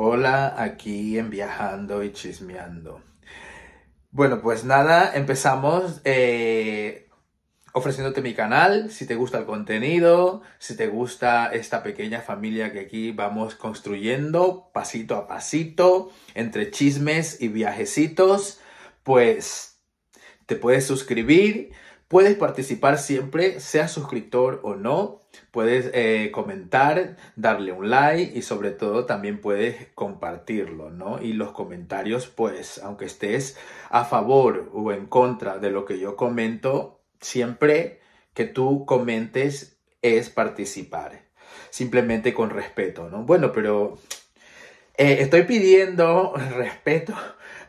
Hola, aquí en Viajando y Chismeando. Bueno, pues nada, empezamos eh, ofreciéndote mi canal, si te gusta el contenido, si te gusta esta pequeña familia que aquí vamos construyendo pasito a pasito, entre chismes y viajecitos, pues te puedes suscribir, puedes participar siempre, seas suscriptor o no, puedes eh, comentar, darle un like y sobre todo también puedes compartirlo, ¿no? Y los comentarios, pues, aunque estés a favor o en contra de lo que yo comento, siempre que tú comentes es participar, simplemente con respeto, ¿no? Bueno, pero eh, estoy pidiendo respeto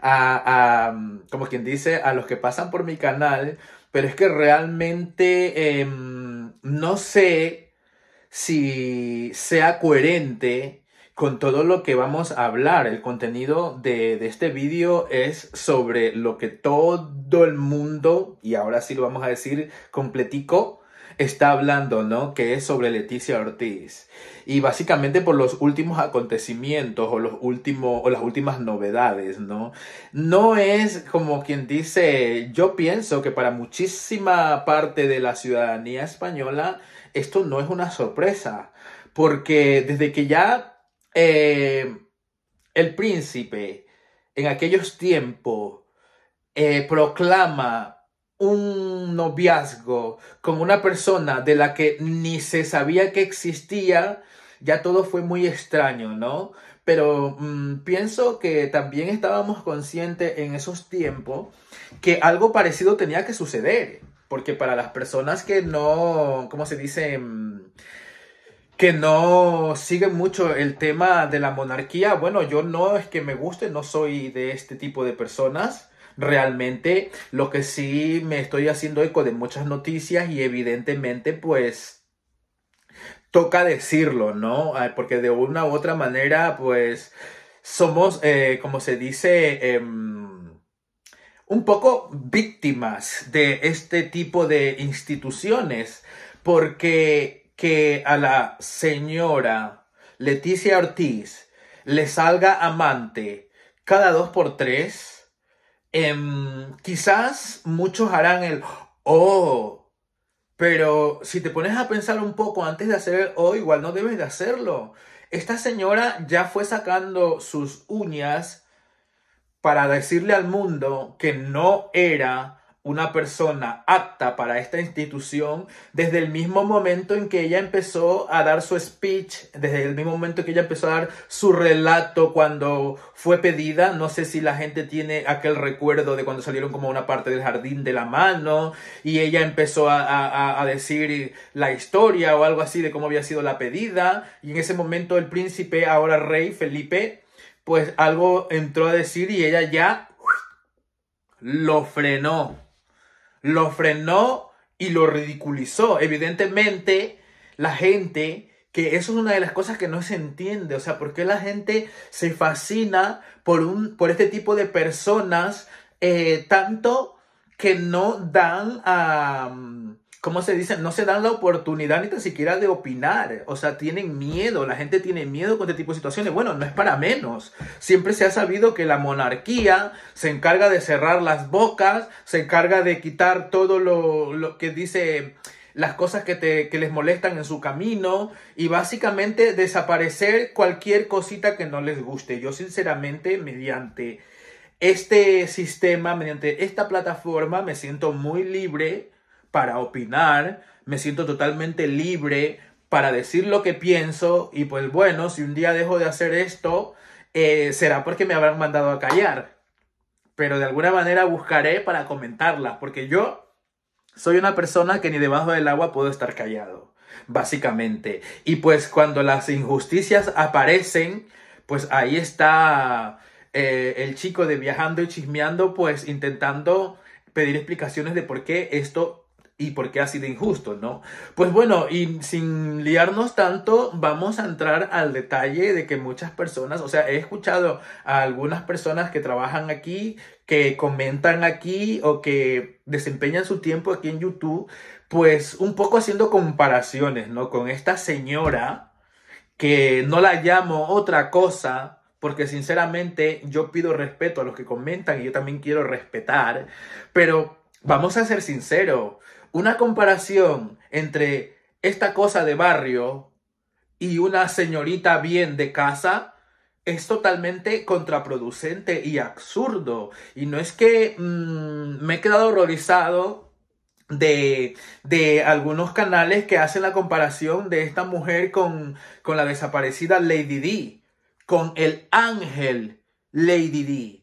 a, como quien dice, a los que pasan por mi canal, pero es que realmente em, no sé si sea coherente con todo lo que vamos a hablar. El contenido de, este vídeo es sobre lo que todo el mundo, y ahora sí lo vamos a decir completico, está hablando, ¿no? Que es sobre Leticia Ortiz. Y básicamente por los últimos acontecimientos o los últimos o las últimas novedades, ¿no? No es como quien dice, yo pienso que para muchísima parte de la ciudadanía española esto no es una sorpresa, porque desde que ya eh, el príncipe en aquellos tiempos eh, proclama un noviazgo con una persona de la que ni se sabía que existía, ya todo fue muy extraño, ¿no? Pero mm, pienso que también estábamos conscientes en esos tiempos que algo parecido tenía que suceder. Porque para las personas que no, ¿cómo se dice? Mm, que no siguen mucho el tema de la monarquía, bueno, yo no es que me guste, no soy de este tipo de personas. Realmente lo que sí me estoy haciendo eco de muchas noticias y evidentemente pues toca decirlo, ¿no? Ah, porque de una u otra manera pues somos, eh, como se dice, em, un poco víctimas de este tipo de instituciones, porque que a la señora Leticia Ortiz le salga amante cada dos por tres, em, quizás muchos harán el, oh, pero si te pones a pensar un poco antes de hacer el oh, igual no debes de hacerlo. Esta señora ya fue sacando sus uñas para decirle al mundo que no era una persona apta para esta institución desde el mismo momento en que ella empezó a dar su speech, desde el mismo momento que ella empezó a dar su relato cuando fue pedida. No sé si la gente tiene aquel recuerdo de cuando salieron como una parte del jardín de la mano y ella empezó a, a decir la historia o algo así de cómo había sido la pedida. Y en ese momento el príncipe, ahora rey Felipe, pues algo entró a decir y ella ya lo frenó. Lo frenó y lo ridiculizó. Evidentemente, la gente, que eso es una de las cosas que no se entiende, o sea, ¿por qué la gente se fascina por, un, por este tipo de personas eh, tanto que no dan a... ¿cómo se dice? No se dan la oportunidad ni tan siquiera de opinar. O sea, tienen miedo, la gente tiene miedo con este tipo de situaciones. Bueno, no es para menos. Siempre se ha sabido que la monarquía se encarga de cerrar las bocas, se encarga de quitar todo lo, que dice las cosas que, te, que les molestan en su camino y básicamente desaparecer cualquier cosita que no les guste. Yo sinceramente, mediante este sistema, mediante esta plataforma, me siento muy libre para opinar, me siento totalmente libre para decir lo que pienso y pues bueno, si un día dejo de hacer esto, eh, será porque me habrán mandado a callar. Pero de alguna manera buscaré para comentarla, porque yo soy una persona que ni debajo del agua puedo estar callado, básicamente. Y pues cuando las injusticias aparecen, pues ahí está eh, el chico de viajando y chismeando, pues intentando pedir explicaciones de por qué esto y por qué ha sido injusto, ¿no? Pues bueno, y sin liarnos tanto, vamos a entrar al detalle de que muchas personas, o sea, he escuchado a algunas personas que trabajan aquí, que comentan aquí o que desempeñan su tiempo aquí en YouTube, pues un poco haciendo comparaciones, ¿no? Con esta señora que no la llamo otra cosa porque sinceramente yo pido respeto a los que comentan y yo también quiero respetar, pero vamos a ser sinceros, una comparación entre esta cosa de barrio y una señorita bien de casa es totalmente contraproducente y absurdo. Y no es que mm, me he quedado horrorizado de, de, algunos canales que hacen la comparación de esta mujer con, con la desaparecida Lady D, con el ángel Lady D.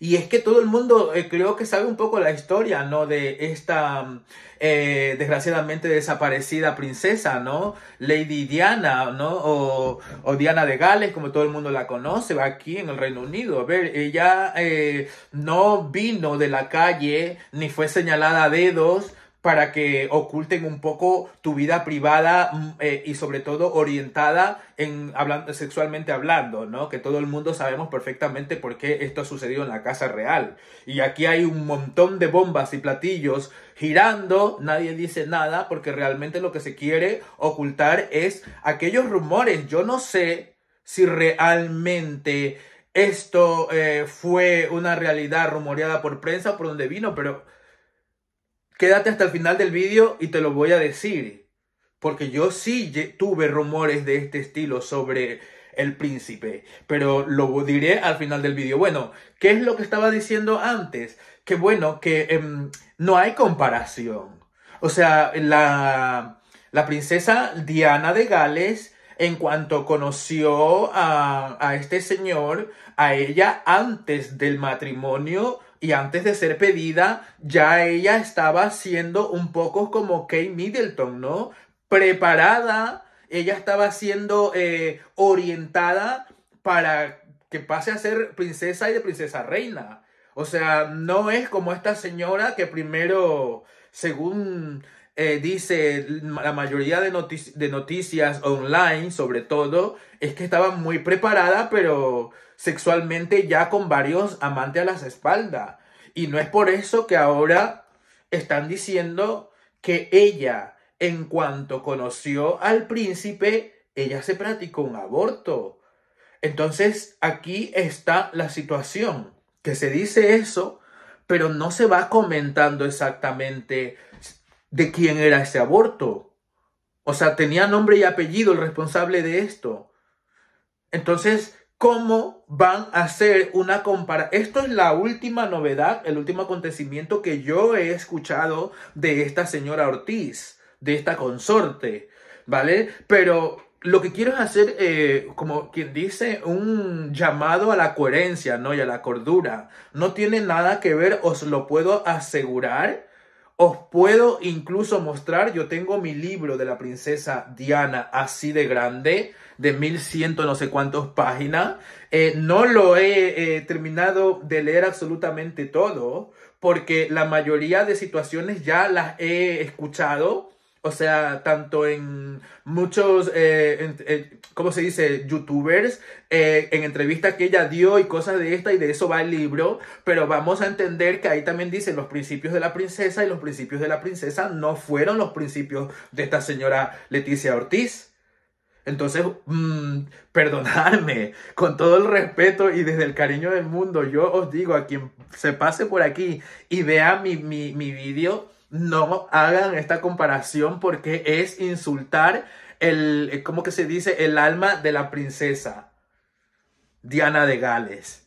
Y es que todo el mundo eh, creo que sabe un poco la historia, ¿no? De esta eh, desgraciadamente desaparecida princesa, ¿no? Lady Diana, ¿no? O, Diana de Gales, como todo el mundo la conoce, aquí en el Reino Unido. A ver, ella eh, no vino de la calle, ni fue señalada a dedos, para que oculten un poco tu vida privada mm, eh, y sobre todo orientada en hablando sexualmente hablando, ¿no? Que todo el mundo sabemos perfectamente por qué esto ha sucedido en la casa real. Y aquí hay un montón de bombas y platillos girando, nadie dice nada porque realmente lo que se quiere ocultar es aquellos rumores. Yo no sé si realmente esto eh, fue una realidad rumoreada por prensa o por donde vino, pero Quédate hasta el final del vídeo y te lo voy a decir. Porque yo sí tuve rumores de este estilo sobre el príncipe. Pero lo diré al final del vídeo. Bueno, ¿qué es lo que estaba diciendo antes? Que bueno, que em, no hay comparación. O sea, la, la princesa Diana de Gales en cuanto conoció a, a, este señor, a ella antes del matrimonio, y antes de ser pedida, ya ella estaba siendo un poco como Kate Middleton, ¿no? Preparada, ella estaba siendo eh, orientada para que pase a ser princesa y de princesa reina. O sea, no es como esta señora que primero, según eh, dice la mayoría de, de noticias online, sobre todo, es que estaba muy preparada, pero sexualmente ya con varios amantes a las espaldas. Y no es por eso que ahora están diciendo que ella, en cuanto conoció al príncipe, ella se practicó un aborto. Entonces aquí está la situación, que se dice eso, pero no se va comentando exactamente de quién era ese aborto. O sea, tenía nombre y apellido el responsable de esto. Entonces, cómo van a hacer una comparación. Esto es la última novedad, el último acontecimiento que yo he escuchado de esta señora Ortiz, de esta consorte, ¿vale? Pero lo que quiero es hacer, eh, como quien dice, un llamado a la coherencia, ¿no? Y a la cordura. No tiene nada que ver, os lo puedo asegurar. Os puedo incluso mostrar, yo tengo mi libro de la princesa Diana así de grande, de 1100 no sé cuántas páginas. Eh, no lo he eh, terminado de leer absolutamente todo, porque la mayoría de situaciones ya las he escuchado. O sea, tanto en muchos, eh, ¿cómo se dice? Youtubers, en entrevistas que ella dio y cosas de esta y de eso va el libro. Pero vamos a entender que ahí también dice los principios de la princesa y los principios de la princesa no fueron los principios de esta señora Leticia Ortiz. Entonces, mmm, perdonadme, con todo el respeto y desde el cariño del mundo, yo os digo a quien se pase por aquí y vea mi, mi, mi vídeo, no hagan esta comparación porque es insultar el, ¿cómo que se dice? El alma de la princesa Diana de Gales.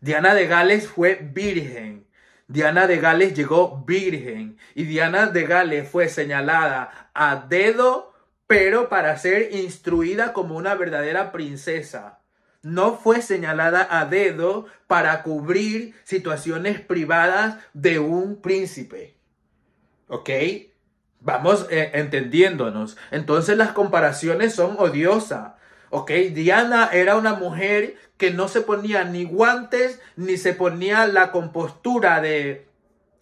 Diana de Gales fue virgen. Diana de Gales llegó virgen y Diana de Gales fue señalada a dedo pero para ser instruida como una verdadera princesa. No fue señalada a dedo para cubrir situaciones privadas de un príncipe. ¿Ok? Vamos eh, entendiéndonos. Entonces las comparaciones son odiosas. ¿Ok? Diana era una mujer que no se ponía ni guantes ni se ponía la compostura de,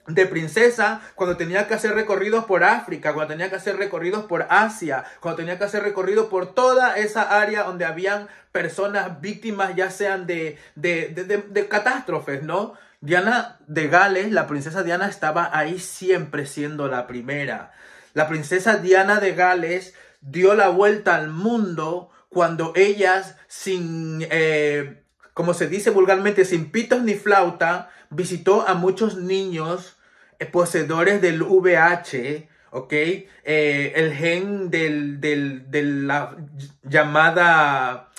de princesa cuando tenía que hacer recorridos por África, cuando tenía que hacer recorridos por Asia, cuando tenía que hacer recorridos por toda esa área donde habían personas víctimas ya sean de, de, de, catástrofes, ¿no? Diana de Gales, la princesa Diana estaba ahí siempre siendo la primera. La princesa Diana de Gales dio la vuelta al mundo cuando ellas sin... Eh, como se dice vulgarmente, sin pitos ni flauta, visitó a muchos niños eh, poseedores del VH, ¿ok? Eh, el gen del, de la llamada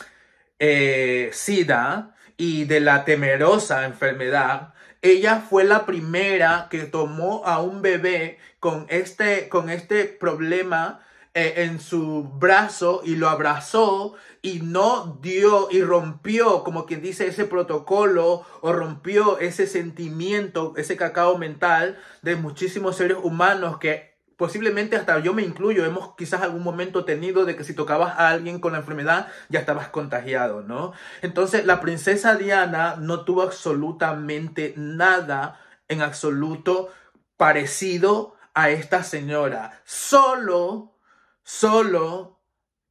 SIDA y de la temerosa enfermedad. Ella fue la primera que tomó a un bebé con este, con este problema en su brazo y lo abrazó y no dio y rompió, como quien dice, ese protocolo o rompió ese sentimiento, ese cacao mental de muchísimos seres humanos que posiblemente hasta yo me incluyo, hemos quizás algún momento tenido de que si tocabas a alguien con la enfermedad ya estabas contagiado, ¿no? Entonces la princesa Diana no tuvo absolutamente nada en absoluto parecido a esta señora, solo, solo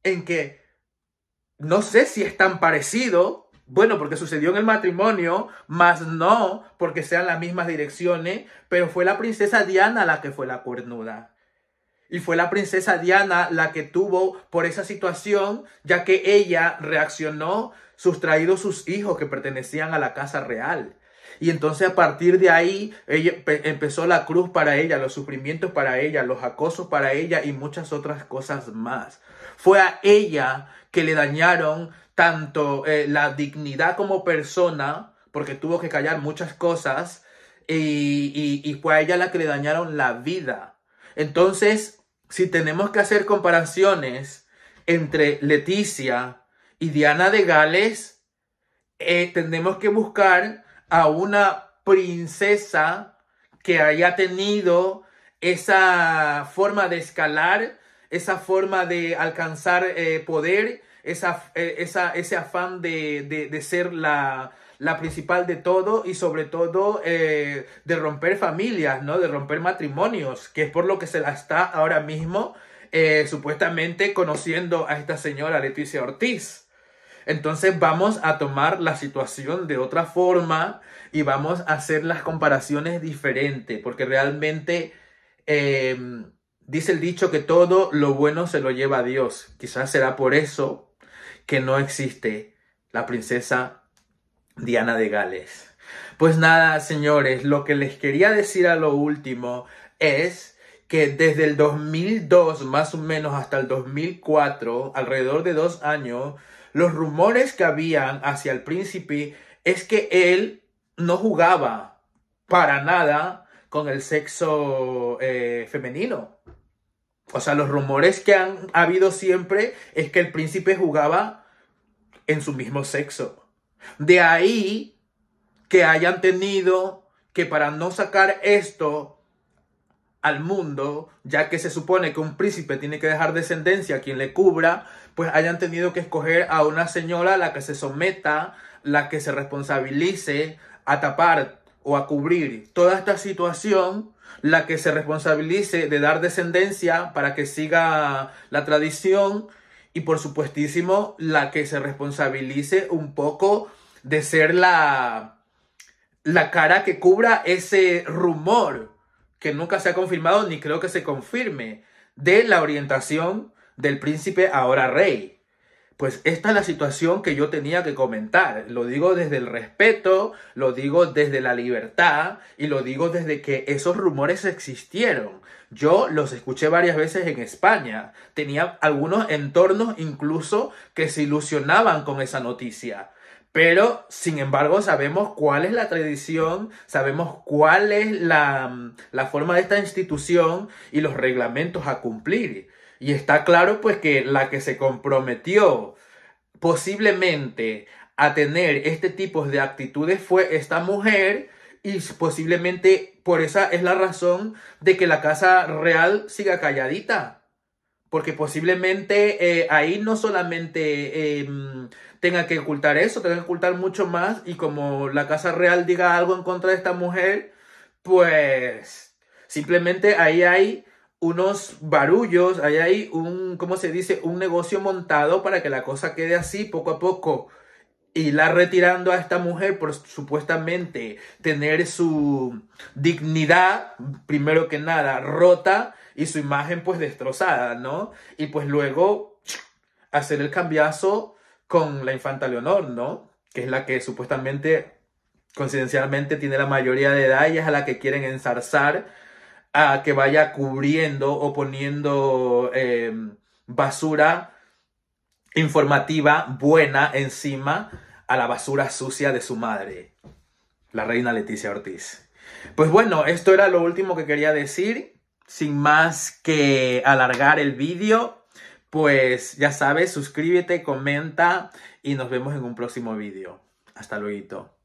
en que no sé si es tan parecido, bueno, porque sucedió en el matrimonio, más no porque sean las mismas direcciones, pero fue la princesa Diana la que fue la cuernuda. Y fue la princesa Diana la que tuvo por esa situación, ya que ella reaccionó sustraído sus hijos que pertenecían a la casa real. Y entonces a partir de ahí ella, empezó la cruz para ella, los sufrimientos para ella, los acosos para ella y muchas otras cosas más. Fue a ella que le dañaron tanto eh, la dignidad como persona, porque tuvo que callar muchas cosas, y, y fue a ella la que le dañaron la vida. Entonces, si tenemos que hacer comparaciones entre Leticia y Diana de Gales, eh, tenemos que buscar a una princesa que haya tenido esa forma de escalar esa forma de alcanzar eh, poder, eh, esa, ese afán de, de, ser la, la, principal de todo y sobre todo eh, de romper familias, ¿no? De romper matrimonios, que es por lo que se la está ahora mismo supuestamente conociendo a esta señora Leticia Ortiz. Entonces vamos a tomar la situación de otra forma y vamos a hacer las comparaciones diferentes, porque realmente Dice el dicho que todo lo bueno se lo lleva a Dios. Quizás será por eso que no existe la princesa Diana de Gales. Pues nada, señores, lo que les quería decir a lo último es que desde el 2002 más o menos hasta el 2004, alrededor de dos años, los rumores que habían hacia el príncipe es que él no jugaba para nada con el sexo eh, femenino. O sea, los rumores que han habido siempre es que el príncipe jugaba en su mismo sexo. De ahí que hayan tenido que para no sacar esto al mundo, ya que se supone que un príncipe tiene que dejar descendencia a quien le cubra, pues hayan tenido que escoger a una señora a la que se someta, la que se responsabilice a tapar o a cubrir toda esta situación la que se responsabilice de dar descendencia para que siga la tradición y por supuestísimo la que se responsabilice un poco de ser la, la cara que cubra ese rumor que nunca se ha confirmado ni creo que se confirme de la orientación del príncipe ahora rey. Pues esta es la situación que yo tenía que comentar. Lo digo desde el respeto, lo digo desde la libertad y lo digo desde que esos rumores existieron. Yo los escuché varias veces en España. Tenía algunos entornos incluso que se ilusionaban con esa noticia. Pero, sin embargo, sabemos cuál es la tradición, sabemos cuál es la, la forma de esta institución y los reglamentos a cumplir. Y está claro pues que la que se comprometió posiblemente a tener este tipo de actitudes fue esta mujer y posiblemente por esa es la razón de que la casa real siga calladita. Porque posiblemente eh, ahí no solamente em, tenga que ocultar eso, tenga que ocultar mucho más y como la casa real diga algo en contra de esta mujer, pues simplemente ahí hay unos barullos, hay ahí un, ¿cómo se dice? Un negocio montado para que la cosa quede así poco a poco. Y la retirando a esta mujer por supuestamente tener su dignidad, primero que nada, rota y su imagen pues destrozada, ¿no? Y pues luego hacer el cambiazo con la infanta Leonor, ¿no? que es la que supuestamente, coincidencialmente, tiene la mayoría de edad y es a la que quieren ensarzar a que vaya cubriendo o poniendo em, basura informativa buena encima a la basura sucia de su madre, la reina Leticia Ortiz. Pues bueno, esto era lo último que quería decir. Sin más que alargar el vídeo, pues ya sabes, suscríbete, comenta y nos vemos en un próximo vídeo. Hasta luego.